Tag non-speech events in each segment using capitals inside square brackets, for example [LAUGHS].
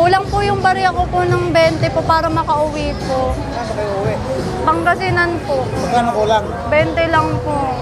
Kulang po yung barya ko po ng 20 po para makauwi po. Saan kayo uwi? Pangasinan po. Magkano kulang? 20 lang po.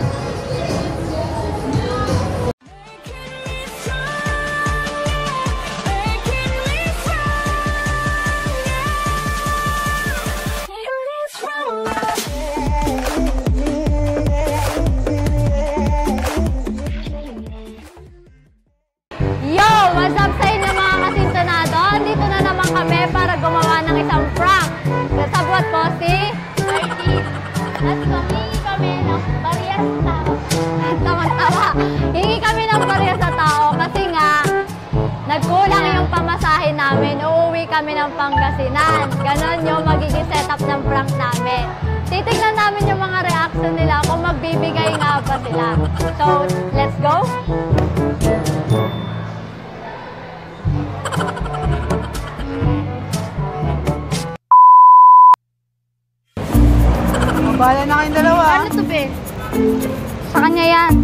Magiging setup ng prank namin. Titignan namin yung mga reaction nila kung magbibigay nga ba sila. So, let's go! Mabahala na kayong dalawa. Ano to, be? Sa kanya yan.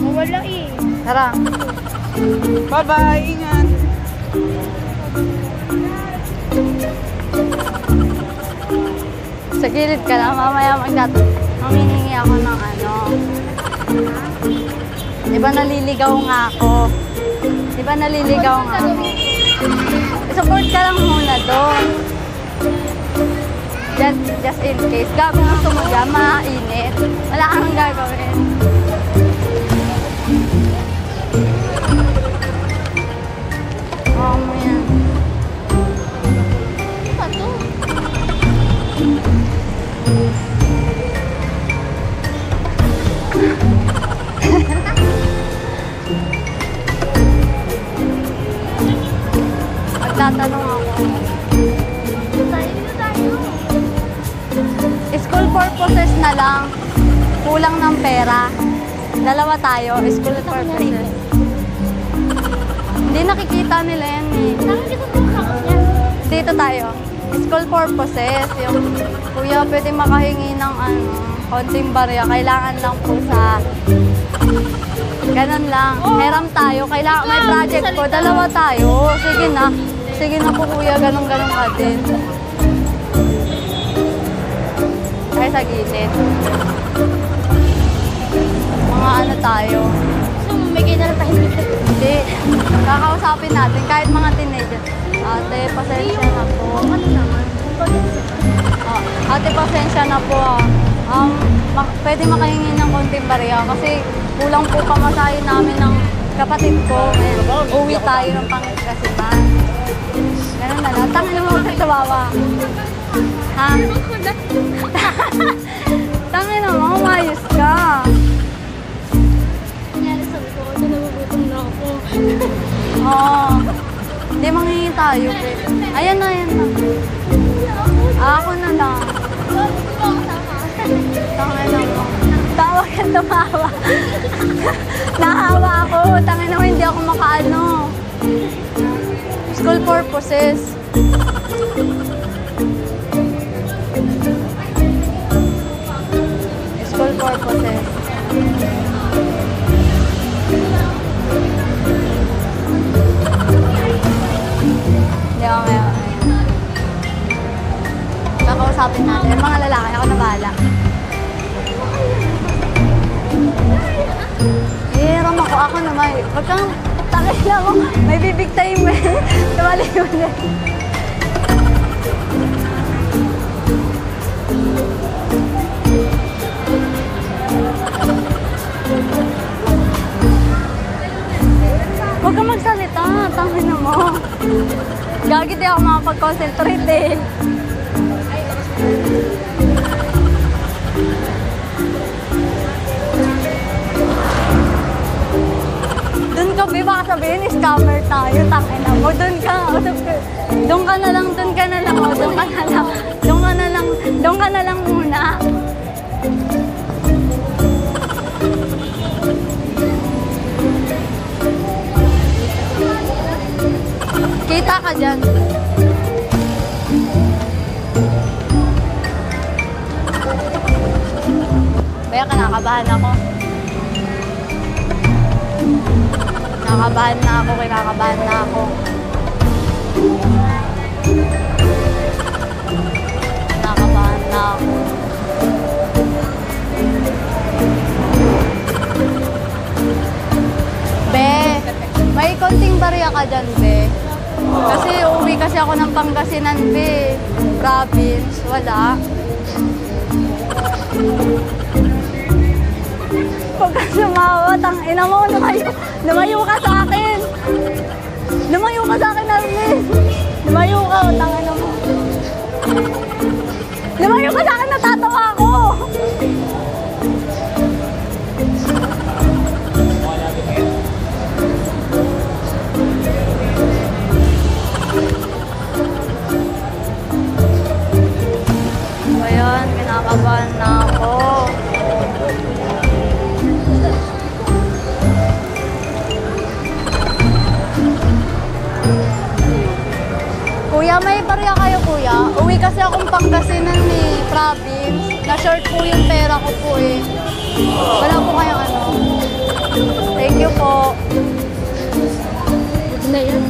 Wala eh. Tara. Bye-bye, ingat. Sa gilid ka lang. Mamaya magdat... Mamihingi ako ng ano. Di ba naliligaw nga ako? Di ba naliligaw nga ako? Support ka lang muna doon. Just, just in case. Gago gusto mo dyan, mainit. Wala kang gagawin. Magtatanong ako. School purposes na lang. Kulang ng pera. Dalawa tayo, school purposes. Hindi nakikita nila yan eh. Dito tayo. School purposes. Yung, kuya, pwede makahingi ng ano, konting barya. Kailangan lang po sa... Ganon lang. Heram tayo. Kailangan, may project po. Dalawa tayo. Sige na. Sige na po kuya. Ganon ka din. Ay, sa gilid. Mga ano tayo. So, mamigay na lang tayo dito. Hindi. Kakausapin natin. Kahit mga teenager. Ate, pasensya na po. Ano naman? Ah, ate, pasensya na po ah. Um, mak- pwede makahingi ng konting barya kasi kulang po pamasahe namin ng kapatid ko. Eh, uwi tayo ng Pangasinan. Ganun na lang. Tangin mo ka tawawa. Ha? Tangin na mo, umayos ka. Kunyari sabi ko, ano nagugutom na ako. Oo. Hindi manghingi tayo. eh. Ayan na, ayan na. Ah, Ako na lang. Tangin na mo. Tawa ka tumawa. Nahawa ako. Tangin na mo, hindi ako makaano. School purposes. School purposes. Hindi ako ngayon. Kakausapin natin. Yung mga lalaki, ako na bahala. Hiram ako. Ako naman. Huwag kang na mo. May bibig time eh. [LAUGHS] Mo na. [LAUGHS] Huwag kang magsalita. Tangin na mo. Gagi di ako makapag-concentrate eh. Doon baka sabihin, scammer tayo, tangin na mo. Doon ka, doon ka na lang, doon ka na lang, doon ka na lang, doon ka na lang, doon ka na lang muna. Kita ka dyan. Kaya kinakabahan na ako, kinakabahan na ako. Kinakabahan na ako. Be, may konting barya ka dyan, Be. Kasi uuwi kasi ako ng Pangasinan, Be. Province, wala. Pag ka sumawa, tang ina mo, lumayo, lumayo ka sa akin. Lumayo ka sa akin, Arvin. Lumayo ka, tang ina mo. Lumayo ka sa akin, natatawa Kuya, may barya kayo, kuya. Uwi kasi akong Pangasinan ni province. Na-short po yung pera ko po eh. Wala po kayong ano. Thank you po.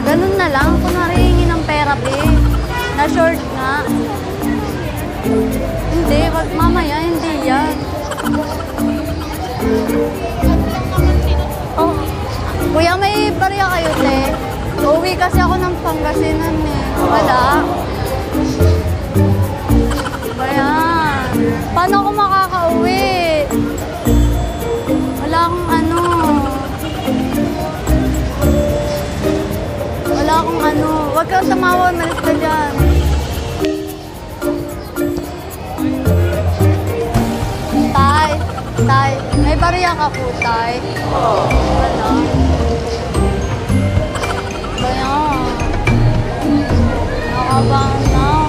Ganun na lang. Kung narihingi ng pera, be. Na-short nga. Hindi, wag mamaya, hindi yan. Oh, kuya, may barya kayo, te. Uuwi kasi ako ng Pangasinan eh. Wala. Kaya, paano ako makakauwi? Wala akong ano. Wala akong ano. Huwag kang tumawa, malis ka dyan. Tay, tay, may bariya ka po, tay. Wala. Nakabahan.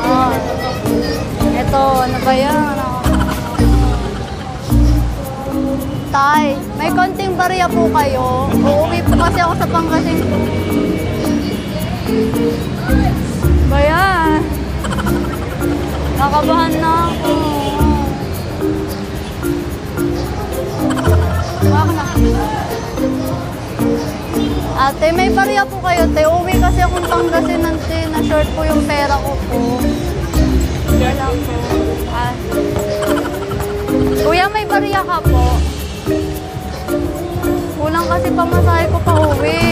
Ah, ito, ano ba yan? Tay, may konting barya po kayo. Uuwi po kasi ako sa Pangasinan. Ba yan? Nakabahan na ako. Ate, may barya po kayo, te. Uwi kasi akong Pangasinan, te. Na-short po yung pera ko po. Wala po. Ah. Kuya, may barya ka po. Kulang kasi pamasahe ko pa uwi.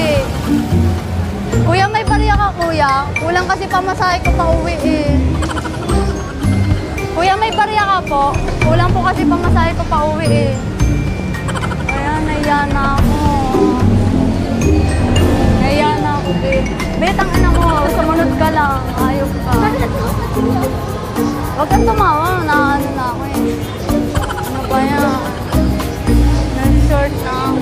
Kuya, may barya ka, kuya. Kulang kasi pamasahe ko pa uwi eh. Kuya, may barya ka po. Kulang po kasi pamasahe ko pa uwi eh. Kaya naiya na ako. Naiya na ako, be. Be, tangina mo. Sumunod ka lang. Ayok ka. Huwag kang tumawa. Naano na ako eh. Ano ba yan? Nag-short na ako.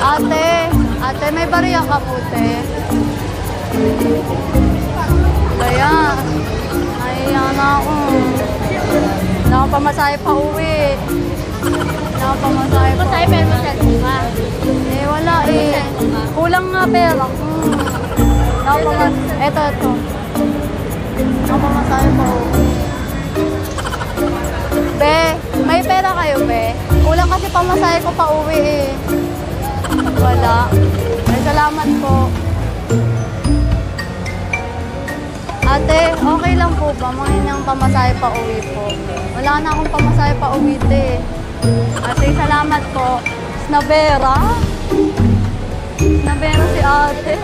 Ate, ate, may bariya ka po, te. Kaya, nahiya na ako. Wala akong pamasahe pa uwi. Wala akong pamasahe pa Masaya pero masyadong ka. Eh, wala eh. Kulang nga pera. Hmm. Wala akong pamasahe. Eto, eto. Wala pa uwi. Be, may pera kayo, be? Kulang kasi pamasahe ko pa uwi eh. Wala. Ay, salamat po. Ate, okay lang po ba? Mangin ng pamasahe pa uwi po. Wala na akong pamasahe pa uwi, te. Ate, salamat po. Snabera? Snabera si ate.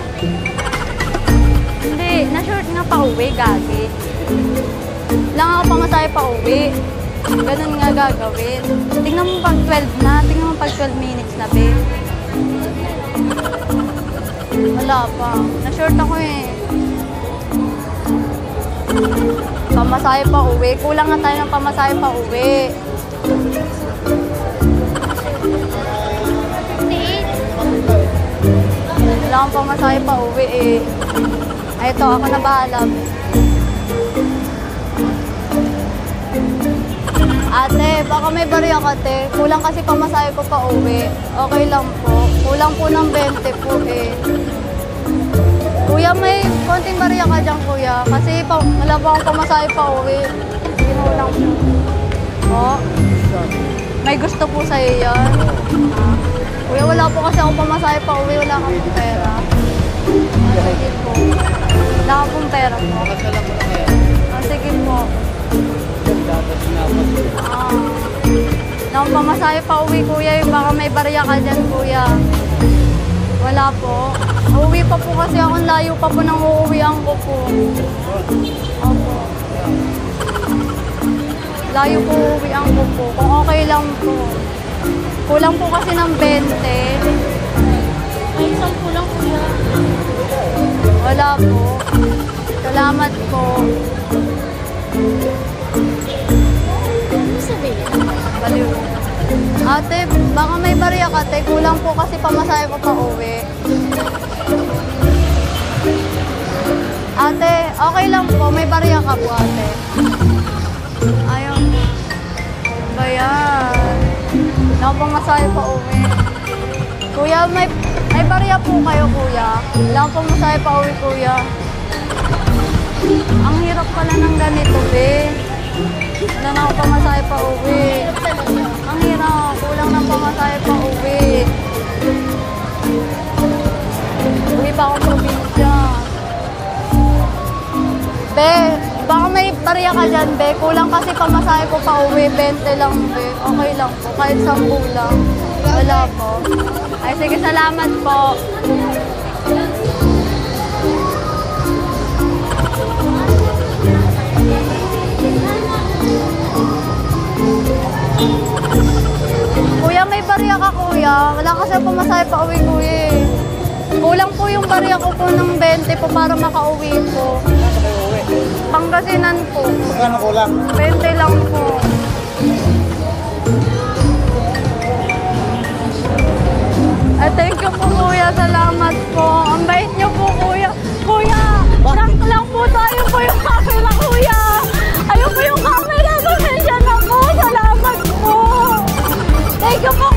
Hindi, na-short nga pa uwi, gagi. Lang ako pamasahe pa uwi. Ganun nga gagawin. Tingnan mo pag 12 na. Tingnan mo pag 12 minutes na, babe. Wala pa. Na-short ako eh. Pamasahe pa uwi. Kulang nga tayo ng pamasahe pa uwi. Akong pamasahe pa uwi eh. Ay, ito, ako na bahala. Ate, baka may barya ka, te. Kulang kasi pamasahe ko pa uwi. Okay lang po. Kulang po ng 20 po eh. Kuya, may konting barya ka dyan, kuya. Kasi pa, wala pa akong pamasahe pa uwi. Ginulang po. Po? May gusto po sa'yo yan. Ah. Kuya, wala po kasi akong pamasahe pa uwi. Wala kang pera. Ah, sige po. Wala ka pong pera po. Nakasala mo na kaya. Ah, sige po. Dapat na ako. Ah. Nang pamasahe pa uwi, kuya. Baka may barya ka dyan, kuya. Wala po. Uuwi pa po kasi ako. Layo pa po nang uuwian ko po. Opo. Layo po uuwian ko po. Kung okay lang po. Kulang po kasi ng 20. May isang kulang kuya. Wala po. Salamat po. Ano sabihin? Baliw. Ate, baka may barya ka, te. Kulang po kasi pamasahe ko pa uwi. Ate, okay lang po. May barya ka po, ate. Ayaw. Ba yan? Wala akong pamasahe pa uwi. Kuya, may, may barya po kayo, kuya. Wala akong pamasahe pa uwi, kuya. Ang hirap pala ng ganito, be. Wala na akong pamasahe pa uwi. Ang hirap. Kulang ng pamasahe pa uwi. Uwi pa akong probinsya. Be, baka may barya ka dyan, be. Kulang kasi pamasahe ko pa uwi. 20 lang, be. Okay lang po. Kahit 10 lang. Wala po. Ay, sige, salamat po. Kuya, may barya ka, kuya. Wala kasi pamasahe pa uwi, kuya. eh. Kulang po yung barya ko po ng 20 po para makauwi po. Pangasinan po. Magkano kulang? 20 lang po. Ay, thank you po kuya. Salamat po. Ang bait niyo po kuya. Kuya, prank lang po tayo po yung camera kuya. Ayun po yung camera. Pasensya na po. Salamat po. Thank you po